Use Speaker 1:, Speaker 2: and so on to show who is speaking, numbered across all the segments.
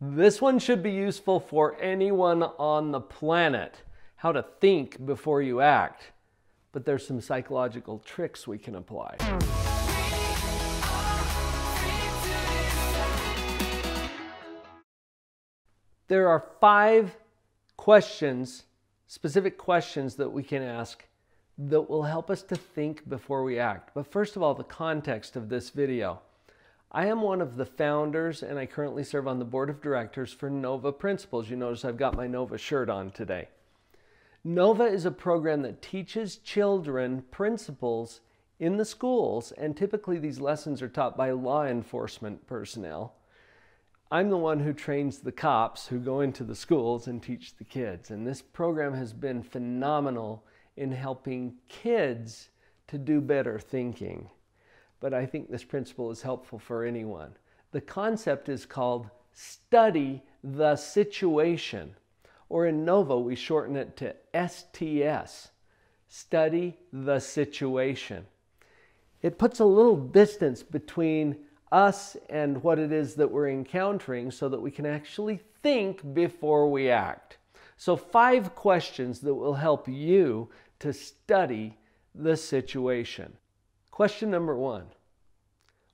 Speaker 1: This one should be useful for anyone on the planet. How to think before you act. But there's some psychological tricks we can apply. There are five questions, specific questions that we can ask that will help us to think before we act. But first of all, the context of this video. I am one of the founders and I currently serve on the board of directors for Nova Principles. You notice I've got my Nova shirt on today. Nova is a program that teaches children principles in the schools, and typically these lessons are taught by law enforcement personnel. I'm the one who trains the cops who go into the schools and teach the kids. And this program has been phenomenal in helping kids to do better thinking but I think this principle is helpful for anyone. The concept is called study the situation, or in Nova, we shorten it to STS study the situation. It puts a little distance between us and what it is that we're encountering so that we can actually think before we act. So, five questions that will help you to study the situation. Question number one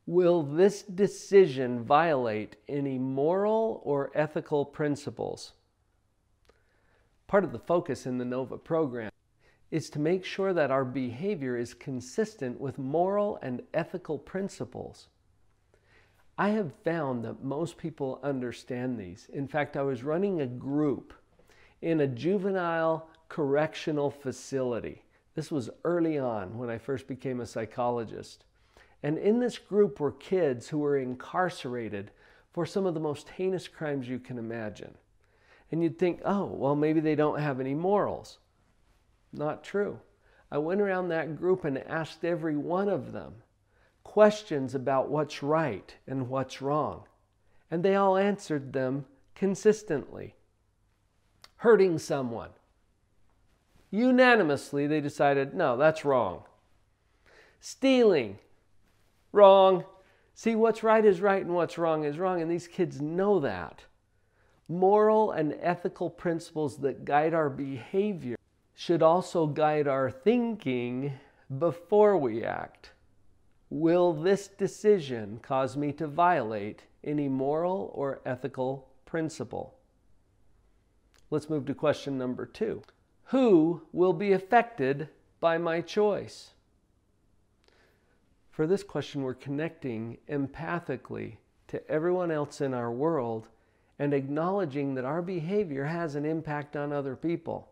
Speaker 1: Will this decision violate any moral or ethical principles? Part of the focus in the NOVA program is to make sure that our behavior is consistent with moral and ethical principles. I have found that most people understand these. In fact, I was running a group in a juvenile correctional facility. This was early on when I first became a psychologist. And in this group were kids who were incarcerated for some of the most heinous crimes you can imagine. And you'd think, oh, well, maybe they don't have any morals. Not true. I went around that group and asked every one of them questions about what's right and what's wrong. And they all answered them consistently. Hurting someone, Unanimously, they decided, no, that's wrong. Stealing, wrong. See, what's right is right and what's wrong is wrong, and these kids know that. Moral and ethical principles that guide our behavior should also guide our thinking before we act. Will this decision cause me to violate any moral or ethical principle? Let's move to question number two. Who will be affected by my choice? For this question, we're connecting empathically to everyone else in our world and acknowledging that our behavior has an impact on other people.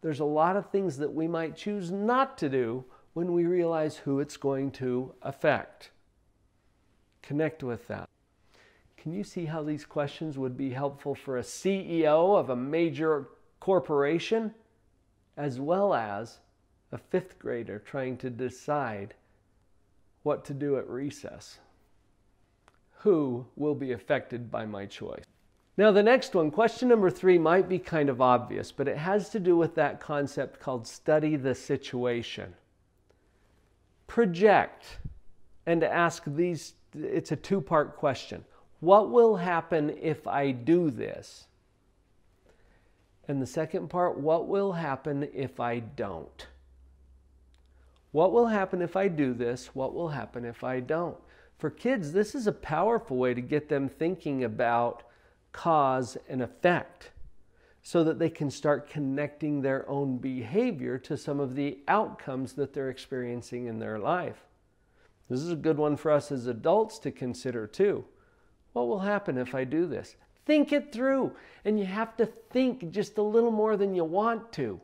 Speaker 1: There's a lot of things that we might choose not to do when we realize who it's going to affect. Connect with that. Can you see how these questions would be helpful for a CEO of a major corporation, as well as a fifth grader trying to decide what to do at recess. Who will be affected by my choice? Now, the next one, question number three, might be kind of obvious, but it has to do with that concept called study the situation. Project and ask these, it's a two part question. What will happen if I do this? And the second part, what will happen if I don't? What will happen if I do this? What will happen if I don't? For kids, this is a powerful way to get them thinking about cause and effect so that they can start connecting their own behavior to some of the outcomes that they're experiencing in their life. This is a good one for us as adults to consider too. What will happen if I do this? Think it through. And you have to think just a little more than you want to,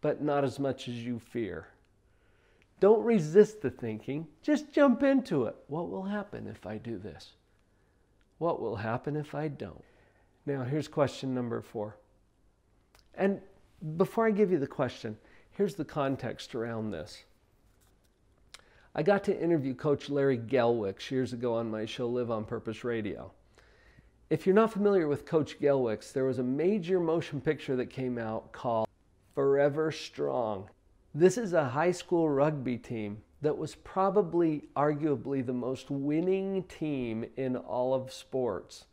Speaker 1: but not as much as you fear. Don't resist the thinking, just jump into it. What will happen if I do this? What will happen if I don't? Now, here's question number four. And before I give you the question, here's the context around this. I got to interview Coach Larry Gelwix years ago on my show Live on Purpose Radio. If you're not familiar with Coach Gelwix, there was a major motion picture that came out called Forever Strong. This is a high school rugby team that was probably, arguably, the most winning team in all of sports.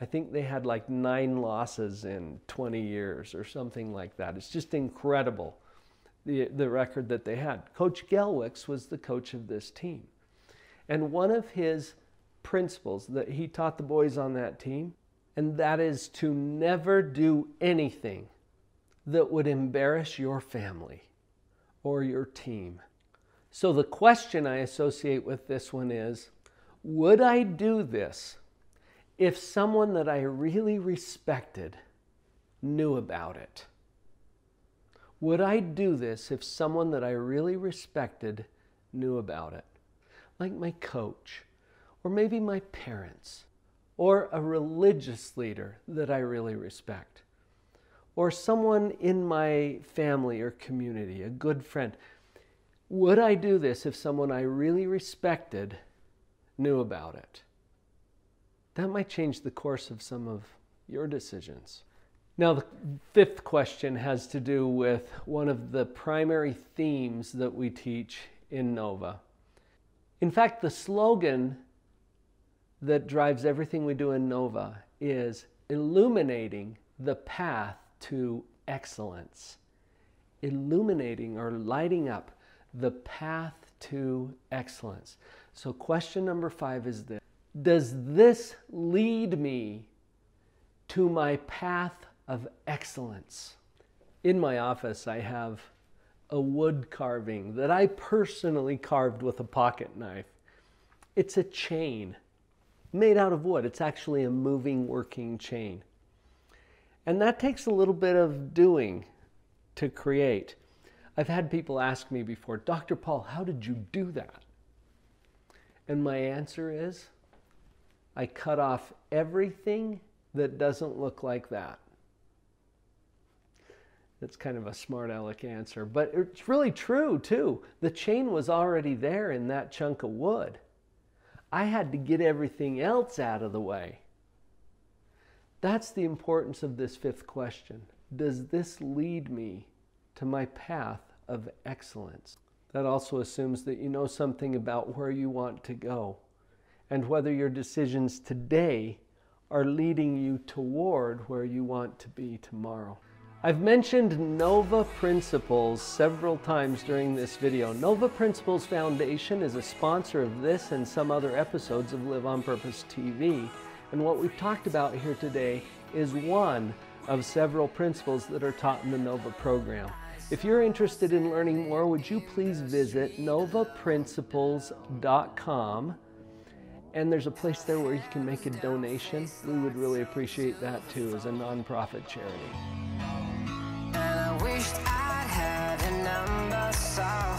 Speaker 1: I think they had like nine losses in 20 years or something like that. It's just incredible the, the record that they had. Coach Gelwix was the coach of this team. And one of his principles that he taught the boys on that team, and that is to never do anything that would embarrass your family or your team. So the question I associate with this one is Would I do this if someone that I really respected knew about it? Would I do this if someone that I really respected knew about it? Like my coach, or maybe my parents, or a religious leader that I really respect, or someone in my family or community, a good friend. Would I do this if someone I really respected knew about it? That might change the course of some of your decisions. Now, the fifth question has to do with one of the primary themes that we teach in NOVA. In fact, the slogan that drives everything we do in NOVA is illuminating the path to excellence. Illuminating or lighting up the path to excellence. So, question number five is this Does this lead me to my path of excellence. In my office, I have a wood carving that I personally carved with a pocket knife. It's a chain made out of wood. It's actually a moving, working chain. And that takes a little bit of doing to create. I've had people ask me before, Dr. Paul, how did you do that? And my answer is, I cut off everything that doesn't look like that. That's kind of a smart aleck answer, but it's really true too. The chain was already there in that chunk of wood. I had to get everything else out of the way. That's the importance of this fifth question. Does this lead me to my path of excellence? That also assumes that you know something about where you want to go and whether your decisions today are leading you toward where you want to be tomorrow. I've mentioned Nova Principles several times during this video. Nova Principles Foundation is a sponsor of this and some other episodes of Live on Purpose TV. And what we've talked about here today is one of several principles that are taught in the Nova program. If you're interested in learning more, would you please visit novaprinciples.com and there's a place there where you can make a donation. We would really appreciate that too as a nonprofit charity wished I'd had a number so